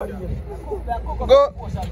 Go. Go.